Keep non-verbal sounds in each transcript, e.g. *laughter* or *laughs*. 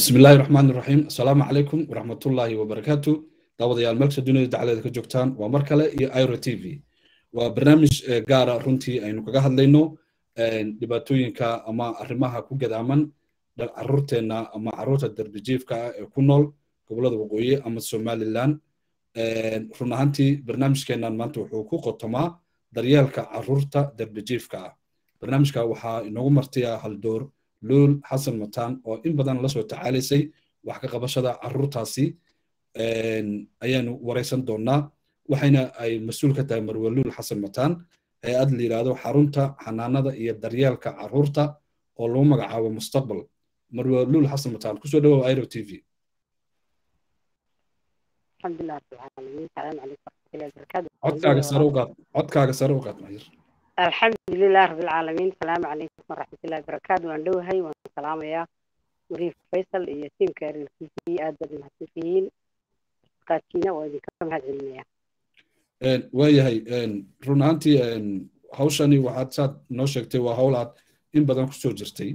بسم الله الرحمن الرحيم السلام عليكم ورحمة الله وبركاته daawadayaal meelkasta dunida dacaleeda ka joogtaan waa mar kale iyo iro t v waa barnaamij gaara runtii aynu kaga hadlayno dhibaatooyinka ama arrimaha ku gadaaman caruurteenna ama caruurta darbijiifka ah ee ku nool gobolada waqooyi ama somaliland run ahaantii barnaamijkeennan maanta wuxuu ku qotomaa daryeelka caruurta darbijiifka ah barnaamijka waxaa inoogu martaya haldoor luul xasan mataan oo in badan la soo tacaalaysay wax ka qabashada caruurtaasi ayaanu waraysan doonnaa waxayna ay mas'uul ka tahay marwaluul xasan mataan ee aad la yidhaahdo xarunta xanaanada iyo daryeelka carruurta oo lagu magacaabo mustaqbal. Marwaluul xasan mataan ku soo dhawow iro t v. Codkaaga sare uqaad codkaaga sare uqaad mahir alxamdulilah rabilcaalamiin asalaamu calaykum waraxmatullahi barakaatu waan dhowahay waan salaamayaa. Wariif faysal iyo tiimka rtv aad baad mahadsantihiin qaadkiina waa idinka mahad celinaya. Waayahay run ahaantii hawshani waxaad saad noo sheegtay waa hawl aad in badan ku soo jirtay.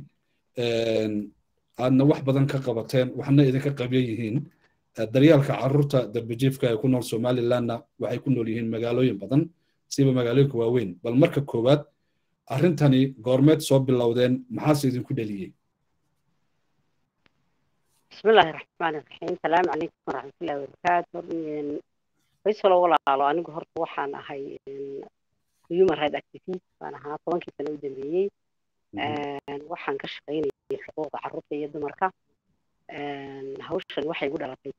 Aadna wax badan ka qabateen waxna idinka qabya yihiin. Daryeelka carruurta darbijiifka ee ku nool somalilandna waxay ku nool yihiin magaalooyin badan siba magaalooyinka waaweyn bal marka koowaad arrintani goormeed soo bilowdeen maxaase idinku dheliyey bismillahi raxmaani raxiim salaamu calaykum waraxmatullahi wabarakaatu faysalo walaalo anigu horta waxaan ahay human right activist baan ahaa tobankii sano u dambeeyey waxaan ka shaqaynayay xuquuqda carruurta iyo dumarka. Hawshan waxay igu dhalatay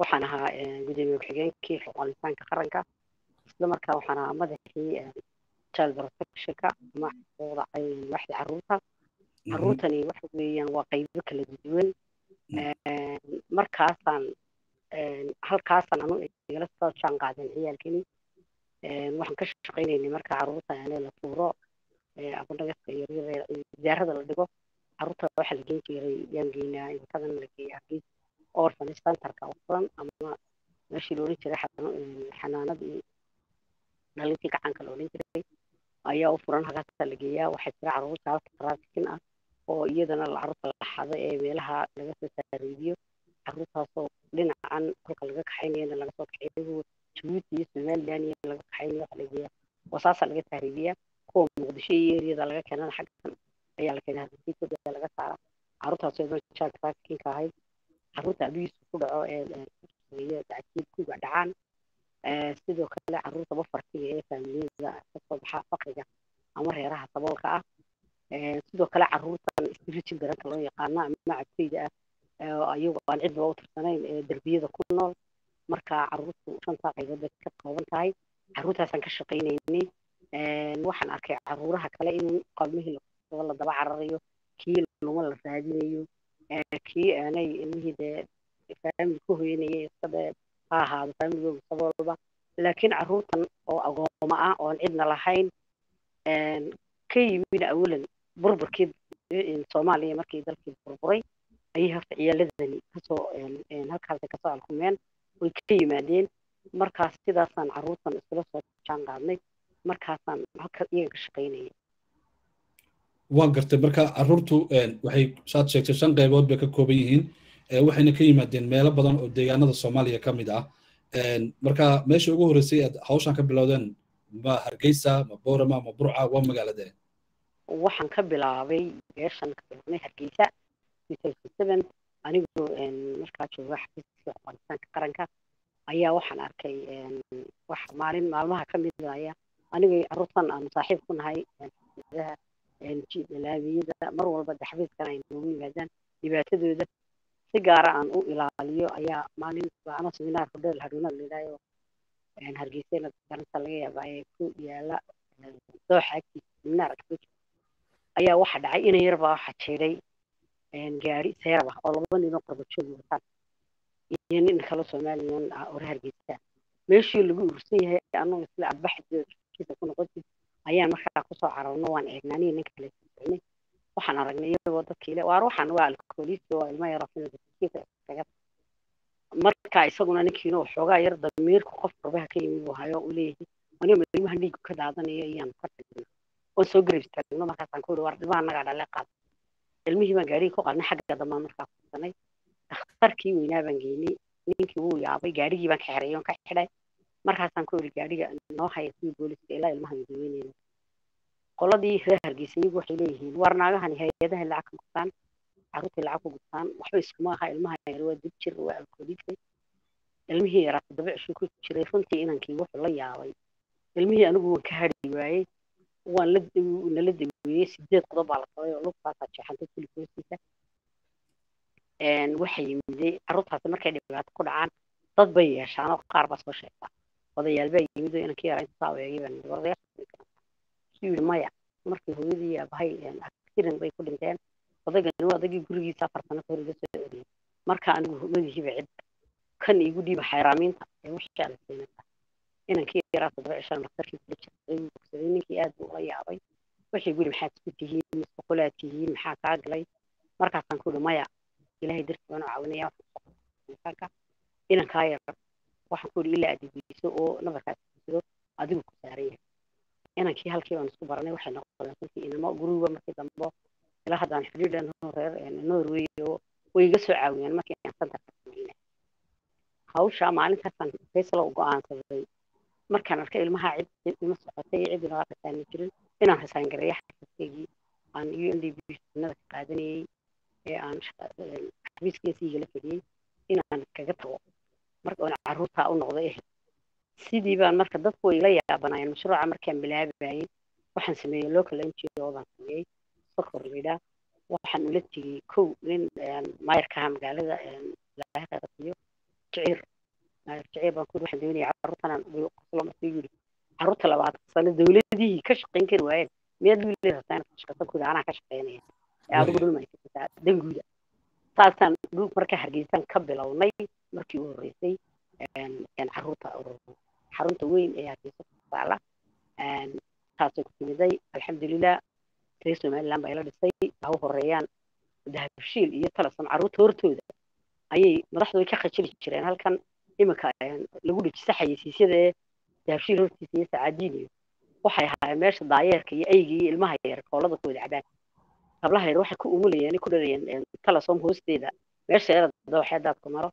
waxaan ahaa gudoomiye ku-xigeenkii xuquuqal insaanka qaranka isla markaa waxaan ahaa madaxii child protectionka ama xuquuqda waxda carruurta. Carruurtani waxa weeyaan waa qaybo kala duwan. Markaasaan halkaasaan anu igala soo jaan qaadeen ciyaalkani. Waxaan ka shaqaynaynay marka carruurta ane la tuuro abadhagaska yaryar idaarada la dhigo. Carruurta waxaa la geen jiray yaan geynaa intadan la geeya hargeys orphan centerka oo furan ama meeshii loolan jiray xanaanadii dhalintii gacanka la odhan jiray ayaa u furan halkaasaa la geeyaa waxaa jira carruurta halka traafikin ah oo iyadana carruurta la xado ee meelaha laga soo saariidiyo carruurtaasoo dhinacan kolka laga kaxaynayana laga soo jabuuti iyo somaliland iyo laga kaxaynayo waxa la geeyaa wasaasaa laga saariidiyaa kuwa muqdisho iyo eriyada laga keenana xaggan ayaa la keenaa hadisiitooda laga saara carruurtaasoo idan jaal traafikinka ahayd carruurta abigiisu ku dhaco ee dacsiidkuga dhacaan sidoo kale carruurta bafartiga ee faamiliyada ka soo baxa fakriga ama reeraha saboolka ah. Sidoo kale carruurtan spiritual garanka loo yaqaano ama cabteyda ah ayagu aan cidba u tirsanayn ee derbiyada ku nool. Marka carruurtu shantaa qaybood bay ka kooban tahay carruurtaasaan ka shaqaynaynay. Waxaan arkay carruuraha kale in qalmihii la daba cararayo kii luma la raadinayo. Kii aanay ilmihii dee faamili ku hoyanayay iskade ha ahaado faamiligooda saboolba laakiin carruurtan oo agooma ah oon cidna lahayn ka yimina awalan burburkii soomaaliya markii dalkii burburay ayay horta ciyaaladani ka soo halkaasay ka soo alkumeen way ka yimaadeen. Markaas sidaasaan carruurtan iskula soo jaan qaadnay markaasaan iyaga ka shaqaynayay. Waan gartay marka carruurtu waxay saad sheegtay shan qaybood bay ka kooban yihiin waxayna ka yimaadeen meelo badan oo deegaanada soomaaliya ka mid ah. Marka meesha ugu horreysay aad hawshan ka bilowdeen ma hargeysa ma boorama ma burca waa magaaladee waxaan ka bilaabay beeshan ka bilaabnay hargeysa. seven anigoo markaa jooga xafiiska xuquuqinsaanka qaranka ayaa waxaan arkay wax maalin maalmaha ka mid aya anigay carruurtan aanu saaxiib ku nahay laamiyada mar walba xafiiskan ay noogu yimaadaan dhibaatadooda si gaara aan u ilaaliyo ayaa maalin ano seminaar hodheel haruuna layidhaayo hargeysana garanta laga yaaba ee ku yaalla dooxa agtiisa seminaar ayaa waxa dhacay ina yarbaa waxa jeeday gaari seeraba oo laba ninoo qorbajoog wataan. Iyo nin kale somalilan ah ore hargeysa. Meeshii lagu urursan yahay anoo isla abaxdiisa ku noqotid ayaan markaa ku soo cararno waan eegnaa aniga kale waxaan aragnay iyagoo dadkiile waar waxaan waa alkooliist waa ilmo yaro marka isaguna ninkiina waxoogaa yar damiirku qof qorbaha ka yimid hayo u leeyahay aniga ilmaha dhiigu ka daadanayo iyaan ka tagno oon soo garab istaagno markaasaan ku waar ilmaha nagaa dhale qaad ilmihii baan gaadhigii ku qaadnay xagga dambaan markaa kusanay dhakhtarkii weynaa baan geynay ninkii wuu yaabay gaadhigii baan ka xiray oon ka xidhay markaasaan ku yidhi gaadhiga noo haya kuwii booliska ilaa ilmaha madaweyneyna qoladii reer hargeysa iyagu waxay leeyihiin war naagahani hay'adaha lacag ka carruurtay lacag ku gurtaan waxba iskuma aha ilmaha yar waa dib jir waa alkooliisay ilmihii yaraa cishuu ku jiray runtii inankii wuxuu la yaabay. Ilmihii anigu waan ka hadhi waayey waan la nala daweeyey sideed qodob baa la qabay oo lugtaasaa jeexantay kulika hoostiisa waxay yimiday carruurtaasi markay dhibaato ku dhacaan dad bay yeeshaan oo qaar baa soo sheegtaa. Odayaal baa yimid oo inankii yaraa inta saa u eegay baan yidhi maya markii hooyadii abahay accident bay ku dhinteen odaygani waa gurigiisa afar sano ka hor iga soo celiyey marka anigu madihiiba cid kan igu dhiiba xayraamiinta ee wixii aan siinata inankii yaraa toddoba cishaan dhakhtarkii kula jiray wuu ninkii aad buu ula yaabay. Waxay guri maxaad isku tihiin misboqolaad tihiin maxaa kaa galay? Markaasaan ku maya ilaahay dartii baan u caawinaya insaanka inankaa yar waxaan ku ilaa aad igeyso oo nabarkaas jiro adigu ku saaran yahay inankii halkii baan isku baranay waxay noqdeen inamo guriga markii dambe ilaa haddaan xidhiidhan reer norway oo way iga soo caawiyeen markii aan santarka sameynay hawshaa maalintaasaan faysalo u go'aansaday. Markaan arkay ilmaha cid socotay cid inaga rasaani jirin inaan rasaan gareeyo xafiiskeygii aan u d b sunnada ka qaadanayey ee aan xafiiskeesii la fadhiyey inaan kaga tago. Marka oon carruurtaa u noqday eh sidii baan marka dadku way ila yaabanayeen mashruuca markaan bilaabayay waxaan sameeyey local n g o baan sameeyey sokor lidhaa waxaan ula tegey kow nin maayarkaha magaalada ilaahay qayrasiiyo jiciir jiciir baan ku waxaan doonaya carruurtanaan qoslo markuu yidhi carruurta labaatan sano dowladihii ka shaqayn kari waayeen. Miyaad ka shaqayso kuda anaa ka shaqaynaya. Ee adigu dhul maysataa danguuda saasaan dhul marka hargeysaan ka bilownay markii u horreysay carruurta xarunta weyn ee hargeysa taala taasoo ku timiday alxamdulilah reer somaliland baa ila dhisay ha u horeeyaan dahabshiil iyo talasom carruurta hortooda ayay madaxdu way ka khajili jireen halkan iminka lagu dhejisa xayeysiisyada ee dahabshiil hortiisa iyo sacaadiin waxay ahaayeen meesha daayeerka iyo ayga iyo ilmaha yar koolada ku wada cabaan hablaha yar waxay ku umulayeen ku dharayeen talasom hoosteeda meesha yara dooxeedaad ku maro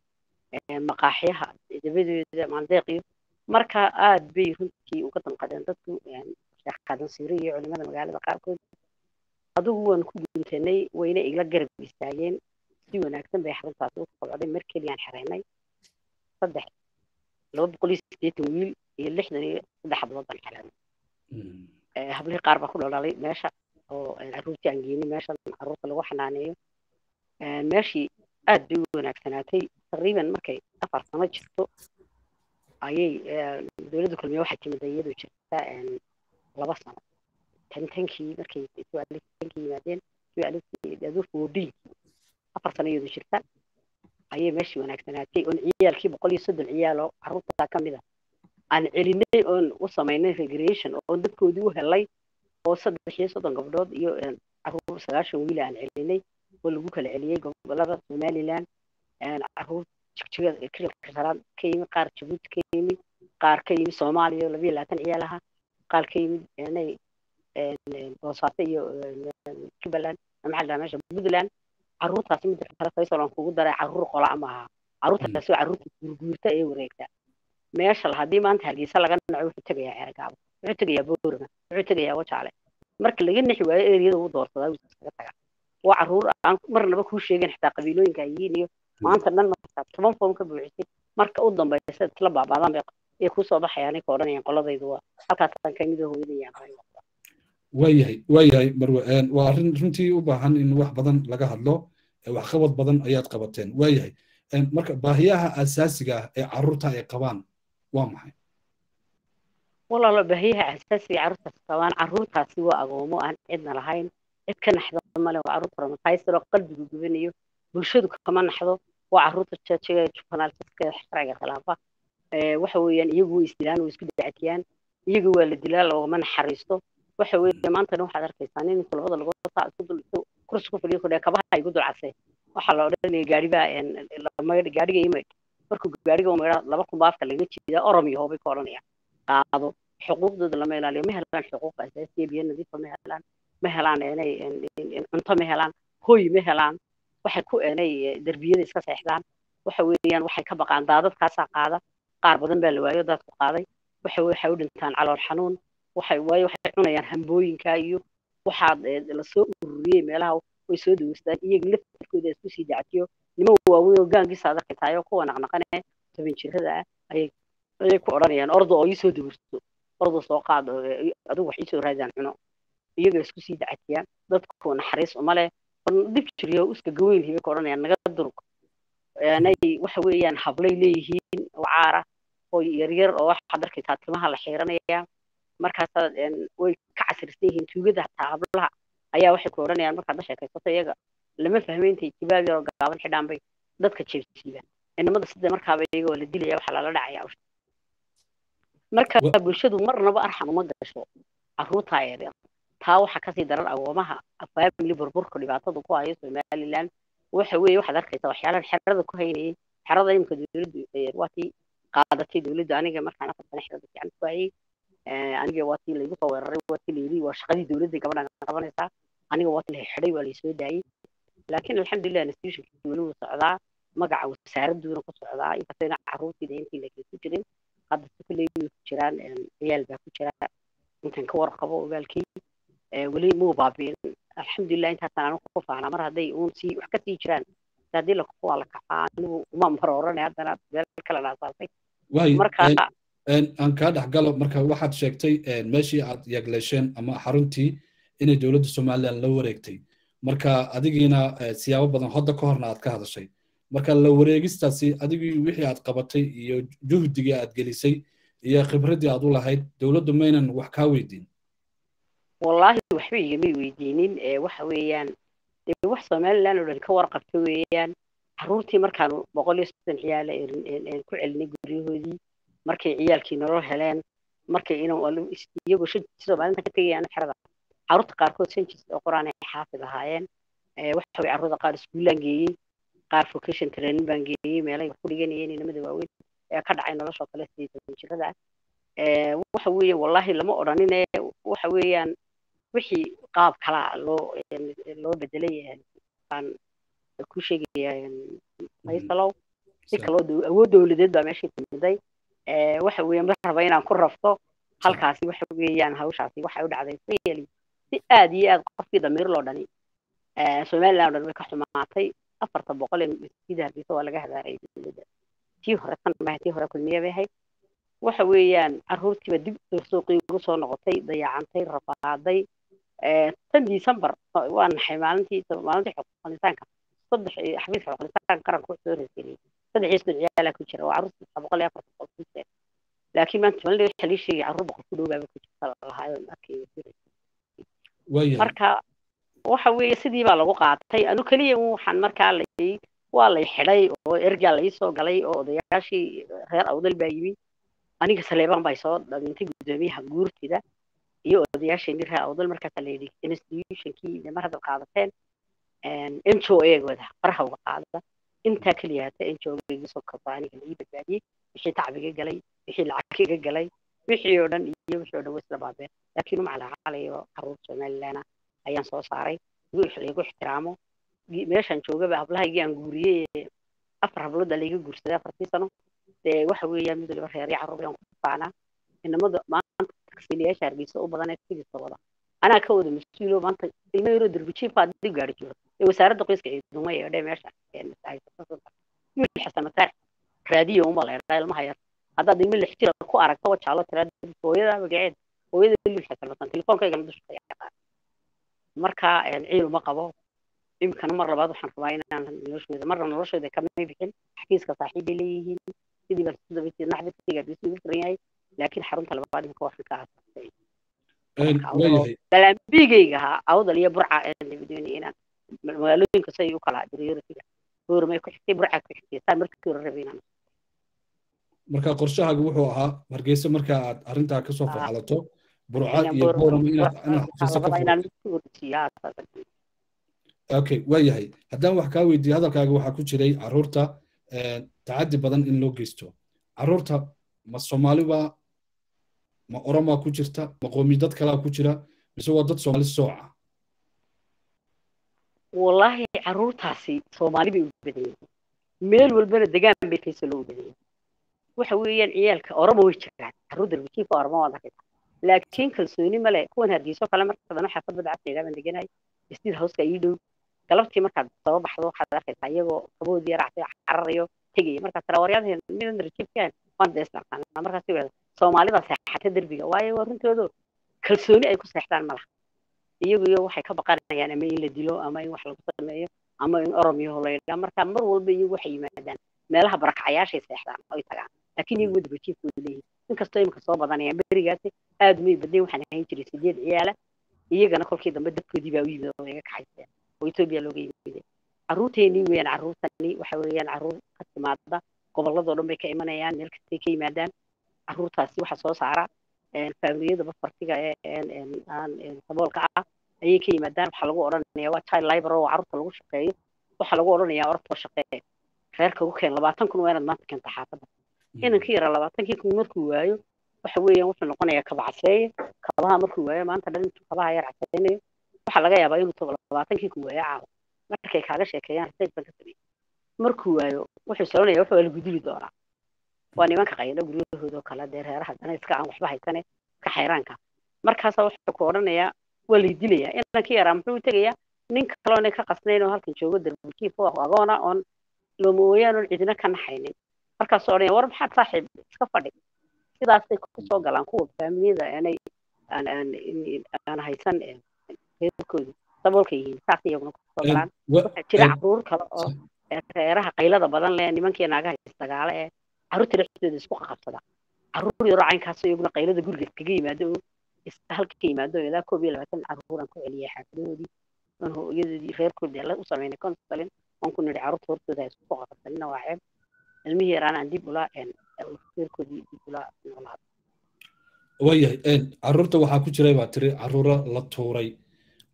maqaaxyaha dabadeeda maandeeq iyo marka aad bay runtii uga danqadeen dadku sheekh qaadan iyo culimada magaalada qaarkood adigu waan ku guntanay wayna igla garab istaageen. Si wanaagsan bay xaruntaasi u kobcday mar keliyaan xiraynay saddex laba boqol iyo siddeetan wiil iyo lixdan iyo saddex hablood baan xiranay hablihii qaar baa ku dhalaalay meesha oo carruurtii aan geenay meeshan carruurta lagu xanaaneeyo. Meeshii aad bay u wanaagsanaatay. Taqriiban markay afar sano jirto ayay dowladda kulmiye waxay timid iyadoo jirta laba sano tantankii markay tankii yimaadeen aduu foodiinkii afar sano iyadoo jirta ayay meeshii wanaagsanaatay. Oon ciyaalkii boqol iyo soddon ciyaaloo carruurtaa ka mid a aan celinay oon u samaynay recreation oon dadkoodii u helay oo saddex iyo soddon gabdhood iyo carruur sagaashan wiil aan celinay oo lagu kala celiyey gobollada somaliland. Carruur jigjigasharaad ka yimi qaar jabuuti ka yimi qaar ka yimi soomaaliya oo labiyo labaatan ciyaal aha qaar ka yimid inay boosaaso iyo jubbaland maxaa meesha puntland carruurtaasi midda kale faysal aan kugu daray carruur qola ma aha carruurtaasi waa carruurta guurguurta ee wareegta meesha haddii maanta hargeysa laga naco wuxuu tegayaa ceergaabo wuxuu tegayaa boorama wuxuu tegayaa wajaale marka laga nixi waayo ereyada uu doorsadaa wuu iskaga tagaa waa carruur aan marnaba kuu sheegin xitaa qabiilooyinka ay yihiin iyo maanta dhan markaa toban foom ka buuxisay marka u dambaysa isla baabaadaan bay ay ku soo baxayaan ka odhanayaan qoladaydu waa halkaasaan ka mid oo hooyadayaan waayahay waayahay marwe waa arrin runtii u baahan in wax badan laga hadlo waxqabad badan ayaad qabateen. Waayahay marka baahiyaha asaasiga ah ee carruurta ay qabaan waa maxay? Walaalo baahiyaha asaasiga carruurtaas qabaan carruurtaasi waa agoomo aan cidna lahayn. Cid ka naxdo male waa carruurta ramataysir oo qalbigu gubanayo bulshadu kama naxdo waa carruurta jajiga jufanaalsiska sharciga khilaafa waxa weeyaan iyagu way isdilaan way isku dacatiyaan iyaga waa la dilaa loogama naxariisto waxa weeye maantana waxaad arkaysaa nin labada lagood saa isku dul kursi ku fadhiyo kudhe kabaha igu dul waxaa la odhanaya gaaribaa maydh gaariga imaydh markuu gaariga laba kun baafka laga jeedaa orom hoobay ka odhanayaan qaado xuquuqdooda lama ilaaliyo ma helaan xuquuq asaasiya biyo nadiifa ma helaan ma helaan inay cunto ma helaan hooy ma helaan waxay ku inay derbiyada iska seexdaan. Waxa weeyaan waxay ka baqaan daadadkaasaa qaada qaar badan baa la waayo daadku qaaday. Waxa waxay u dhintaan calool xanuun waxay waayo waxay cunayaan hambooyinka iyo waxaad la soo ururiyey meelaha way soo daweystaan iyaga laftarkooda isku sii dactiyo niman waaweyn oo gaangiisa aad arkaytaay oo kuwa naqnaqane toban jirada ah ayay ku odhanayaan ordo oo iisoo dawerso ordo soo qaad adigu wax iisoo raadaan cuno. Iyaga isku sii dacatiyaan dadku naxariis uma leh. Dib jiriyo uska gaweyn hibay ka odhanayaan naga durug. Anay waxa weeyaan hablay leeyihiin oo caara oo yaryar oo waxaad arkaysaa timaha la xiiranaya markaasaa way ka casirsan yihiin tuugada hataa hablaha. Ayaa waxay ku odhanayaan markaad la sheekaysato iyaga. Lama fahmo intay jibaab yaroo gaaban xidhaan bay dadka jeebsiibaan inamada sida markaaba iyaga oo la dilaya waxaa lala dhacaya marka bulshadu marnaba arxan uma gasho caruurtaa yaryar taa waxaa ka sii daran agoomaha family burburka dhibaatada ku hayo somaliland. Waxa weeye waxaad arkaysaa waxyaalahan xerada ku haynayay xerada imika dowladdu waa tii qaadatay dowladdu aniga markaan afar sane xerada fiican ku hayay aniga waa tii laygu soo weeraray waa tii layidhi waa shaqadii dowladda gabadhan qabanaysaa aniga waa tii la xidhay waa laysoo daayey laakiin alxamdulilah institutionkii weli wuu socdaa magaca wasaaradduuna ku socdaa inkastayna caruurtiida intii laakiin ku jirin. Hadda si way ku jiraan ciyaal baa ku jira intan ka warqabo ogaalkii. Weli muu baabiin. Alxamdulilah intaasaan anigu ku faanaa. Mar hadday uun sii wax ka sii jiraan haddii la waa la kacaa anigu uma marooranay haddana meel kale naasaasay marka aan kaa dhex galo marka waxaad sheegtay meeshii aad yagleesheen ama xaruntii inay dowladda somaliland la wareegtay. Marka adigiina siyaabo badan hodda ka horna aad ka hadashay. Marka la wareegistaasi adigii wixii aad qabatay iyo juhdigii aad gelisay iyo khibraddii aad u lahayd dowladdu maynan wax kaa weydiin. Wallaahi waxba igamay weydiinin waxa weeyaan dee wax somaliland oo dhan ka warqabta weeyaan caruurtii markaanu boqol iyo soddon ciyaala ku celinay guryahoodii markay ciyaalkii nolol heleen markay iyagoo shan jisoo maalinta ka tegayaan xerada. Caruurta qaarkood shan jis oo quraan ay xaafid ahaayeen waxa way qaar iskuulaan geeyey qaar vocation training baan geeyey meelay wax ku dhiganayeen inamada waaweyn. Ee ka dhacay noloshoo kale sidii toban jirada ah waxa weeye wallaahi lama odhanine waxa weeyaan wixii qaab kalaa loo loo bedelay baan ku sheegaya faysalow si kaloo awood dowladeed baa meeshii timiday waxa weeye ma raba inaan ku rafto halkaasi waxa weeyaan hawshaasi waxay u dhacday really si aad iyo aad qofkii damiir loo dhani somaliland oo dhan way ka xumaatay afarta boqol ee masjida hargeysa waa laga hadaaray dowladda. Tii hore tan maaha tii hore kulmiye bay ahayd. Waxa weeyaan caruurtiiba dib suuqii ugu soo noqotay dayacantay rafaaday. Tan december waa naxay maalintii maalintii xoqonitaanka saddex xafiis xoqonitaanka qaranka wuxuu soo reesgeliyey saddex ku jira waa saddex boqol iyo afarta boqol ku jira laakiin maanta malin waxa lii sheegay carruur boqol ku dhowbaaba ku jirta lahaayo arkay marka waxa weeye sidii baa lagu qaatay. Anu keliya waxaan markaa layay waa lay xidhay oo ergaa lai soo galay oo odayaashii reer awdal baa yimi. Aniga saleebaan baa soo dhintay guddoomiyaha guurtida iyo odayaasheenii reer awdal markaasaa layidhi institutionkii mar haddaad qaadateen? N g o eegooda faraha uga qaada intaa keliya hata n g o soo kabaa aniga laii badbaadiyey wixii tacbiga galay wixii lacag iga galay wixii oo dhan iyo wixii oo dhan way isla baabeen laakiin uma calacalayo carruur somaliland ayaan soo saaray igu ixtiraamo meeshaan joogaba hablahaygii aan guuriyey afar hablooda layga guursaday afartii sano dee waxa weeyaan mid waliba reerya carruur ayaan ku faanaa inamada maanta taksiilayaasha hargeysa u badan ee tigista wada anaa ka wada mas'uulo maanta ilmo yaroo derbijiinfa haddii gaari jiro ee wasaaradda qoyska ciiduma yeedhe meesha wiil xasan mataar raadiyo uma leedhaa ilmaha yar haddaad ilmo lix jira ku aragto wajaalo tiraa hooyada magaceed hooyada wiil xasan matan telefoonkayga dusha ka yaqaan marka ciil uma qabo imikana mar labaad waxaan rabaa inaan noloshooda marna noloshooda kamay bixin xafiiska saaxiibbay leeyihiin sidii bisu furan yahay laakiin xarunta labaad imika waxaan ka aasasay galaambigayga ahaa awdal iyo burca inaan magaalooyinka say u kala prioritiga boormay ku xigtay burca ku xigtay marka qorshahaaga wuxuu ahaa hargeysa marka aad arrintaa ka soo farxalato burca iyo boorama inaad waa yahay. Haddaan wax kaa weydiiye hadalkaaga waxaa ku jiray carruurta tacaddi badan in loo geysto. Caruurta ma soomaaliba ma oromaa ku jirta ma qoomi dad kalaa ku jira mise waa dad soomaali sooca wallaahi caruurtaasi soomaali bay u badan yihiin. Meel walbana degaan bay faysalo u badan yihiin. Waxa weeyaan ciyaalka oromo way jiraan carruur darbijiinka oromo waad arkaysaa laakiin kalsooni male kuwan hargeyso kale markadan xaafad badda casriga baan deganahay stil howska ii dhow. Galabtii markaad soo baxdo waxaad arkaysaa iyagoo kaboodii raacday cararayo tegaya markaad tira waryaadaheen midan darjiifkaan waan deesnaqaanaa markaas wada soomaalida seexata derbiga. Waayo waa runtoodo kalsooni ay ku seexdaan malaha iyagu iyo waxay ka baqanayaan ama in la dilo ama in wax lagu sameeyo ama in oromiyaho la yidhaa marka mar walba iyagu waxay yimaadaan meelaha barakacayaashay seexdaan oy tagaan. Laakiin iyagu wadaba jiifkooda leeyihiin inkastoo imika soo badanayaan berigaasi aad may badnayn waxaan ahayn jiray sideed ciyaala. Iyagana kolkii dambe dadkoodii baa u yimid oo iga kaxayseen oo etoobiya looga yimid. Carruurteenii weeyaan carruurtani waxa weeyaan carruur ka timaada gobolladoo dhan bay ka imanayaan meel kastay ka yimaadaan. Carruurtaasi waxa soo saara ee aan saboolka ah ayay ka yimaadaan. Waxaa lagu odhanaya waa child library oo carruurta lagu shaqeeyo. Waxaa lagu odhanayaa ortoo shaqee reerka ugu keen labaatan kun waa inaad maanta keenta xaafadda inankii yara labaatankii kun markuu waayo waxa weeyaan wuxuu noqonayaa kaba caseeye kabaha markuu waayo maanta dhan intuu kabaha yar caseynayo waxaa laga yaabaa inuu tago labaatankii kun waayo caawa. Markay kaaga sheekeeyaan research ka sameeyey markuu waayo wuxuu soconaya wuxuu lagu dili doonaa waa nimanka qaylo guryahooda oo kale dee reeraha dana iska aan waxba haysane ka xayraanka. Markaasa wuxuu ku odhanayaa waa lay dilayaa inankii yaraa muxuu tegayaa nin kaloona ka qasnayn oo halkan joogo darbujiif oo agoona oon loomooyaan oon cidina ka naxaynin. Markaasuu odhanaya war maxaad saaxiib iska fadhi sidaasay ku soo galaan kuwa faamiliyada aanay aan haysan reerkooda saboolka yihiin saasay iyaguna ku soo galaan. Waxaa jira carruur kale oo reeraha qaylada badan leh nimankii naagaha isdagaale ee carruurta dhexdooda isku qaqabsada carruur yaroo caynkaas iyaguna qaylada guriga iskaga yimaado halka ka yimaado ilaa koob iyo labaatan carruuraan ku celiyay xaafadoodii oon hooyadoodii reerkoodii la u sameynay consulin oon ku nidhi carruurta hortooda isku qaqabsanina waa ceeb. Ilmihii yaraan aan dib ula reerkoodii dib ula noolaado waayahay carruurta waxaa ku jiray baa tiri carruuro la tuuray.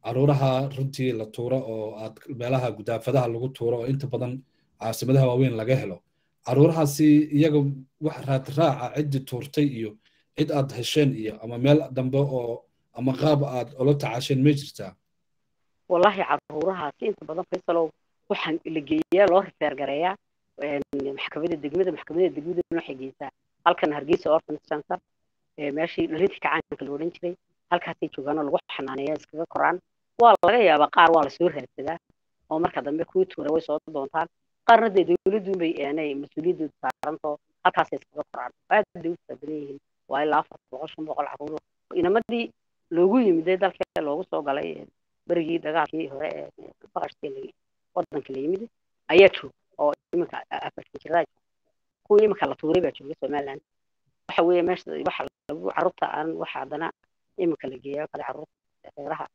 Carruuraha runtii la tuuro oo aad meelaha gudaafadaha lagu tuuro oo inta badan caasimadaha waaweyn laga helo carruurahaasi iyaga wax raadraaca ciddii tuurtay iyo cid aad hesheen iyo ama meel dambe oo ama qaab aad ula tacaasheen may jirtaa wallaahi carruurahaasi inta badan faysalow waxaan la geeyaa loo rifeer gareeyaa maxkamadda degmada maxkamadda degmada waxay geysaa halkan hargeysa orphan center meeshii dhalintii kacaanka la odhan jiray halkaasay joogaan oo lagu xanaaneeyaa iskaga koraan. Waa laga yaabaa qaar waa la soo raadsadaa oo marka dambe kuwii tuura way soo doontaan qaarna dee dowladduunbay aanay mas'uuliyaddooda saarantoo halkaasay iskaga koraan aad bay u waa ilaa afar boqol shan boqol carruur inamadii loogu yimiday dalka loogu soo galay berigii dagaalkii hore ee baqashkii wadanka la yimid ayaa jooga oo iminka afartan jiraa kuwii iminka la tuuray baa jooga somaliland waxa weeye meesha waxa lagu carruurta aan waxa haddana iminka la geeyaa kale carruurta reeraha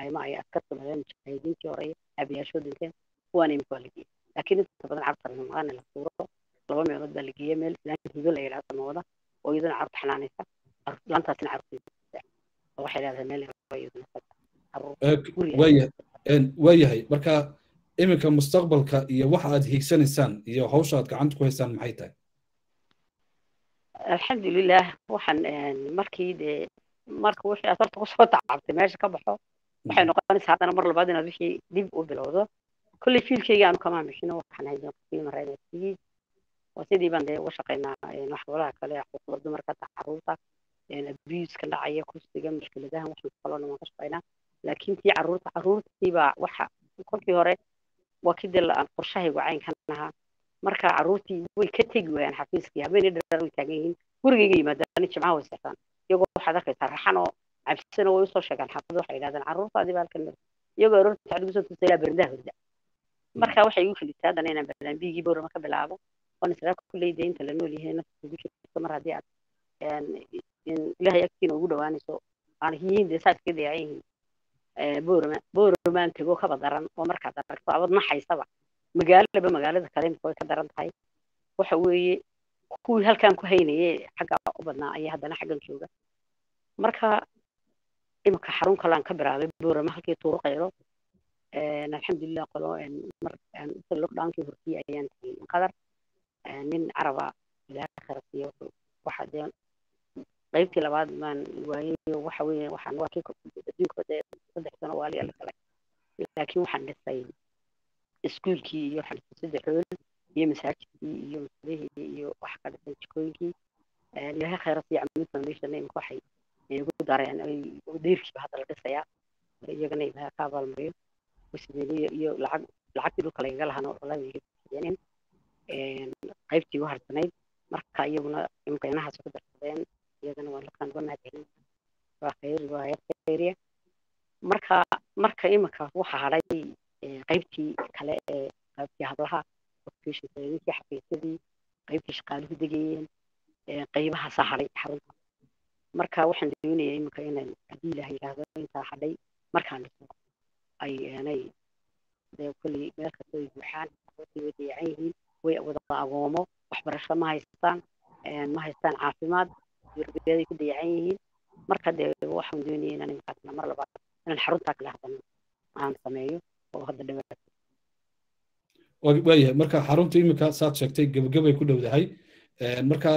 ayma ay askarta madeen mujaahidiintii hore aabayaashoo dhinteen kuwaan iminka waa la geeya laakiin inta badan carruurta ramaqaana la tuuro laba meelood baa la geeya meel islaan hibo la yidhaha samawada oo iyadana carruurta xanaanaysa laantaasina carruurta waxay leedahay meel waayahay marka iminka mustaqbalka iyo waxa aad hiigsanaysaan iyo hawsha aad gacanta ku haysaan maxay tahay alxamdulilah waxaan markii dee marka wixii aad horta ku soo tacabtay meesha ka baxo waxay noqonaysaa haddana mar labaad inaad wixii dib u bilowdo kolley fiilkayga aanu kamaan bixino waxaan oo sidii baan dee uga shaqaynaa waxgolaha kale xuquuqda dumarka carruurta abuuska dhacaya kursiga mushkiladahan waxaan kaloo waan ka shaqaynaa laakiin tii carruurta carruurtii baa waxa kolkii hore waa kii dee qorshahaygu caynkan ahaa marka carruurtii way ka tegi waayaan xafiiskii habeenii dheer way taagan yihiin gurigayga yimaadaan jimcaha way seexdaan iyagoo waxaad arkaysaa raxan oo cabsisana way u soo sheegaan xaafada waxay yidhahdaan carruurtaadii baa halkan iyagoo aroorta ugu soo tusa ilaa berindaha horda marka waxay igu kalisaa haddana inaan barnaamijigii boorama ka bilaabo oon israa kulley dee inta la nool yahay nafta ugu jirto mar haddii aad ilaahay agtiina ugu dhawaanayso aan yihiin dee saa iska dayacan yihiin boorama booramaan tego kaba daran oo markaad aragto abad naxaysaba magaalaba magaalada kale imika way ka daran tahay waxa weeye kuwii halkan ku haynaye xagga u badnaa ayaa haddana xaggan jooga marka imika xarun kalaan ka bilaabay boorama halkii tuuro qaylo alxamdulilah qolo lockdownkii hortii ayaan tegey qadar. Nin caraba ilaaha kharasiyo waxa dee qaybtii labaad maan waayey waxa weeye waxaan waa kii adduunka dee saddex sano waali la galay. Laakiin waxaan dhisay iskuulkii iyo waxaan dhisay saddex hool iyo masaajidkii iyo masjidihii iyo wax ka dhisay jikooyinkii. Ilaahay khayra siiya camud foundation imika waxay igu dareen deyrkiiba hadda la dhisayaa iyagana ilaahay ka abaalmariyo wasideeniyo iyo lacag lacagtii dhulka lagaga lahana wallahi way iga qaybtii u harsanayd marka iyaguna imika inahaas ku darsadeen iyagana waa lakaan uga mahadcelin waa khayr waa hayad khayriya marka marka imika waxa hadhay qaybtii kale ee qaybtii hablaha ninkii xafiisyadii qaybtii shaqaaluhu degayeen qaybaha saa hadhay xarunta marka waxaan doonaya imika inay haddii ilaah yidhaahdo intaa hadhay markaan dhiso ay aanay dee kolley meel kasta ay buuxaan way dayacan yihiin way wada agoomo waxbarasho ma haystaan ma haystaan caafimaad yurbiyaday ku dayacan yihiin marka dee waxaan doonaya inaan imikaasna mar labaad inaan xaruntaa kale haddana aan sameeyo oo hadda dhawaato waayahay marka xarunta imika saad sheegtay gebagabay ku dhowdahay. Marka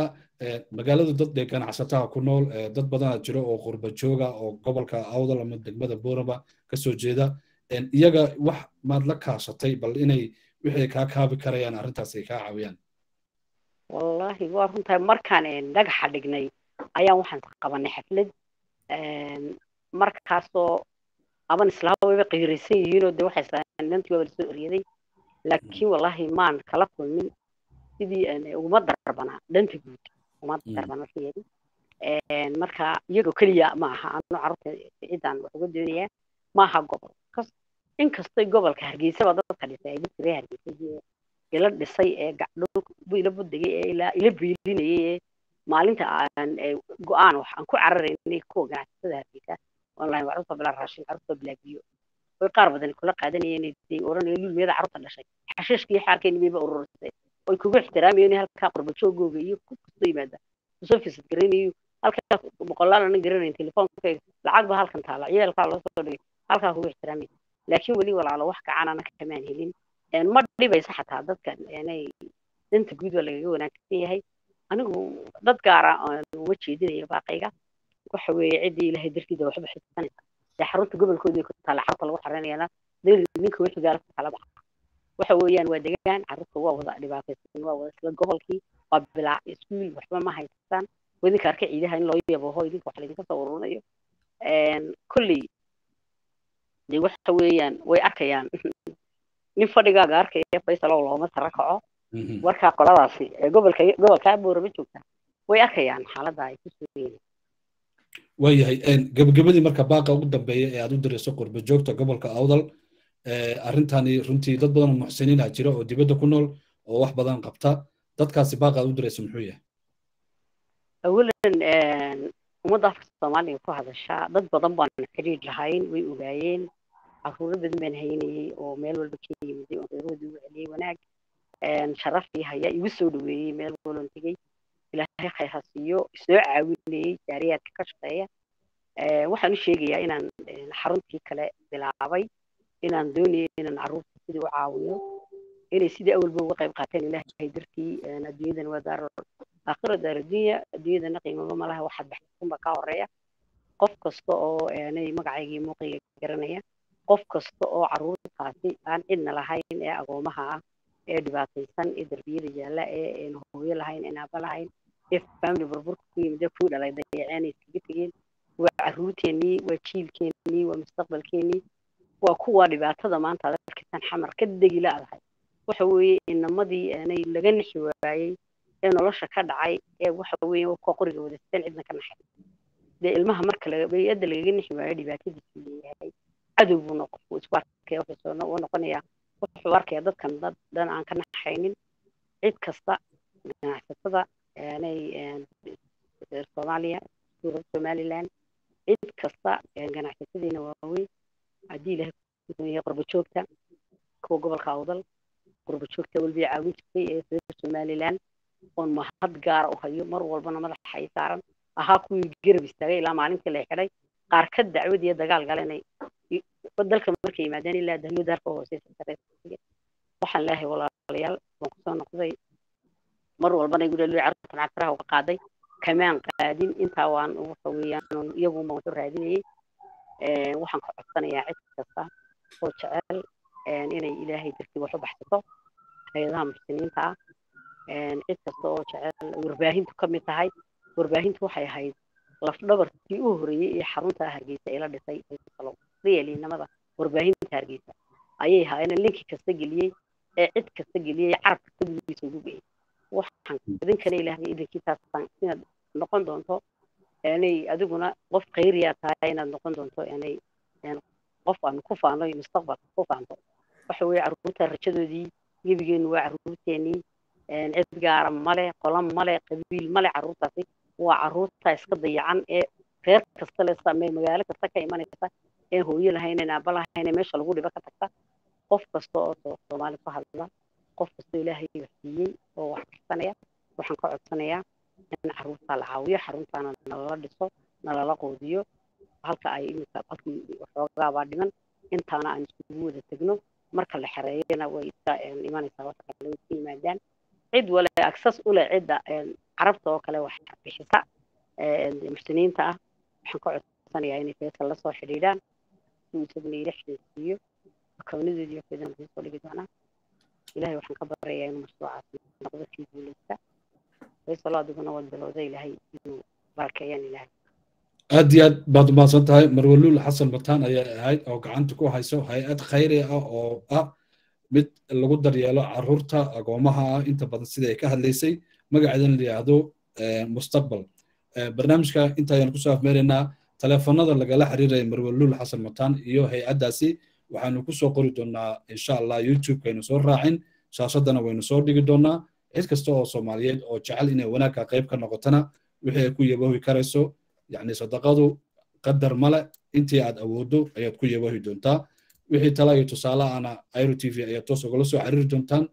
magaaladu dad dee ganacsataha ku nool dad badanaa jiro oo qurba jooga oo gobolka awdal ama degmada boorama ka soo jeeda iyaga wax maad la kaashatay bal inay wixii kaa kaabi karayaan arrintaas ay kaa caawiyaan. Wallaahi waa runtahay markaan dhagaxa dhignay ayaan waxaan qabanay xaflad. Markaasoo aban islaama wayba qiiraysan yihiinoo de waxay saanantii la soo eryaday laakiin wallaahi maan kala kulmin. Sidii uguma darbanaa dhanta guud uma darbana waxyeeli marka iyagoo keliya ma aha anu carruurta ciddaan wax uga doonayaa ma aha gobol inkastay gobolka hargeysaba dadka dhisay ay dadka reer hargeysa ila dhisay ee gacdhul ila budegay ee ila biilinayay ee maalinta aan go'aan wax aan ku cararaynay kuwa ganacsatada hargeysa. Online waa carruurta bilaa raashin carruurta bilaa biyo way qaar badan kula qaadanayeen oranaya lulmiyada carruurta dhashay. Xashiishka iyo xaarkeeni bayba ururisay oy kugu ixtiraamayeen halkaa qurbajoogooga iyo ku kastoo yimaada. Kusoo fisad garanayo halkaa boqolaal anan garanayn telefoonka lacag halkan taala ciyaalkaa loo soo dhigay. Halkaa kugu ixtiraamay laakiin weli walaalo wax gacanana kamaan helin ma dhibaysa xataa dadkan inay danta guud lagaga wanaagsan yahay anigu dad gaara uma jeedinayo baaqayga waxa weeye ciddii ilaahay dartiida waxba xisanaysa dee xarunta gobolkooda ku taala xarunta lagu xaranayana ninka wixii gaalka kala baxa waxa weeyaan waa degaan carruurta waa wada dhibaataysan waa wada isla gobolkii waa bilaa iskuul waxba ma haystaan wadinka arka ciidaha in loo yabaho idinka wax laydinka soo ururinayo kolley dee waxa weeyaan way arkayaan. *laughs* Nin fadhigaaga arkaya faysalow looma tara kaco. Warkaa qoladaasi ee gobolka gobolkaa boorama joogta. Way arkayaan xaaladda ay ku sugan. Waayahay gebagabadii marka baaqa ugu dambeeya ee aad u dirayso qurba joogta gobolka awdal arrintani runtii dad badan oo muxsiniina jira oo dibadda ku nool oo wax badan qabta. Dadkaasi baaqa aad u dirayso muxuu yahay? Awalan ummadda afka soomaaliga ku hadashaa dad badan baan xidhiir lahayn way ogaayeen caruuro badan baan haynayey oo meel walba ka yimiday oo reerahoodii ugu celiyey wanaag sharafii haya igu soo dhaweeyey meel walon tegey ilaahay khayr ha siiyo isoo caawinayey jaariyaadka ka shaqeeya waxaan u sheegayaa inaan xaruntii kale bilaabay inaan doonayay inaan carruurta sidii u caawiyo inay sidii awalba uga qayb qaateen ilaahay dartii adduunyadan waa daar aakhira daar adduunya adduunyadana qiimaba malaha waxaad baxsanba ka horreeya qof kasta oo aanay magacaygii muuqayga garanaya qof kasta oo carruurtaasi aan cidna lahayn ee agoomaha ah ee dhibaataysan ee derbiyada yaalla ee hooyo lahayn aan aaba lahayn ee family burburka ku yimid ee kuu dhalay dayaceen iskaga tegeen waa carruurteennii waa jiilkeennii waa mustaqbalkeennii waa kuwa dhibaatada maanta aad xamar ka degi la-dahay waxa weeye inamadii aanay laga nixi waayey ee nolosha ka dhacay ee waxa weeye kuwa qoriga wadasteen cidna ka naxay dee ilmaha marka beyadda lagaga nixi waayo dhibaatadiisu leeyahay cadow buu noqon isku arkaya wuxuu noqonayaa wuxuu arkaya dadkan dad dhan aan ka naxaynin cid kasta ganacsatada aanay soomaaliya somaliland cid kasta ganacsatadiina waaweyn haddii ilaahay yahay qurba joogta kuwa gobolka awdal qurba joogta walbii caawin jirtay ee reer somaliland. Oon mahad gaara u hayo mar walbana madaxa ay saaran ahaa kuwii garab istaagay ilaa maalintii la xidhay qaar ka dacwad iyo dagaal galenay dalka markay yimaadeen ilaa dahmo daarka hooseysa waxaan leeyahay walaalayaal waan ku soo noqday mar walbana igu dhaliyo carruurtan uga qaaday kamaan qaadin intaa waan waxa weeyaan iyaguuma wuxuu raadinayay waxaan ka codsanayaa cid kasta oo jecel inay ilaahay dartii wax u baxsato hay'adaha muxsiniinta ah. Cid kasta oo jecel warbaahintu ka mid tahay warbaahintu waxay ahayd lafdhabarkii u horreeyey ee xarunta hargeysa ee la dhisay riyaliinamada warbaahinta hargeysa ayay ahaayeen linki kasta geliyey ee cid kasta geliyey carab kasta gudihiisa ugu geeyey waxaan idinkana ilaahay idinkiitaasaan inaad noqon doonto inay adiguna qof khayriyaa tahay inaad noqon doonto inay qof aan ku faano mustaqbalka ku faanto waxa weeye carruurta rajadoodii gebigeenu waa carruurteenii cid gaara male qolan male qabiil male carruurtaasi waa carruurta iska dayacan ee reer kasta le samee magaalo kasta ka imanaysa ee hooyo lahayn ee aaba lahayn ee meesha lagu dhibo ka tagta. Qof kasta oo soomaali ku hadla qof kastoo ilaahay waxsiiyey oo wax karsanaya waxaan ka codsanayaa in carruurta la caawiyo xaruntaana nalala dhiso nalala qoodiyo halka ay iminka halkii waxoogaabaa dhiman intaana aan iskugu wada tegno marka la xereeyana way imanaysaa wax kale way iska yimaadaan cid wale agsas u leh cidda carabta oo kale wax bixisa muxsiniinta ah waxaan ka codsanayaa inay faysal la soo xidhiidhaan si isaguna ila xidhiidsiiyo kuu soo dhigi doonaa. Ilaahay waxaan ka baryayaa inuu mashruucaas noqdo kii guuleysta. Faysalo adiguna waad bilowda ilaahay inuu barakeeyaan ilaahay aad iyo aad baad umahadsan tahay. Marwaluul xasan mataan ayaa ahayd oo gacanta ku hayso hay'ad khayri ah oo ah mid lagu daryeelo carruurta agoomaha ah. Inta badan sida ay ka hadlaysay magaceedana la yidhaahdo mustaqbal. Barnaamijka inta ayaan ku soo afmeeraynaa teleefanada lagala xiriiraya marwaluul xasan mataan iyo hay'addaasi. Waxaanu ku soo qori doonaa insha allah youtube aynu soo raacin shaashadana waynu soo dhigi doonaa. Cid kasta oo soomaaliyeed oo jecel inay wanaagka qayb ka noqotana wixii ay ku yaboohi karayso yacni sadaqadu qadar male intii aad awooddo ayaad ku yaboohi doontaa wixii tala iyo tusaale ana airo t v ayaad toos ugala soo xiriiri doontaan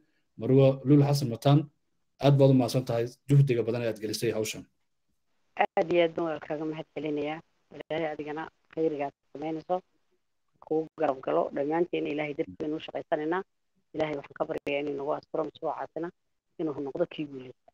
marwa lul xasan mataan aad baad u mahadsan tahay juhdiga badan ayaad gelisay hawshan aad iyo aad baan waa kaaga mahad celinayaa ilaahay adigana khayrigaad samaynayso kugu garab galo dhammaanteena ilaahay dartiisa u shaqaysanaynaa ilaahay waxaan ka baryayaa inuu nagu asturo mashruucaasina inuu noqdo kii guuleysta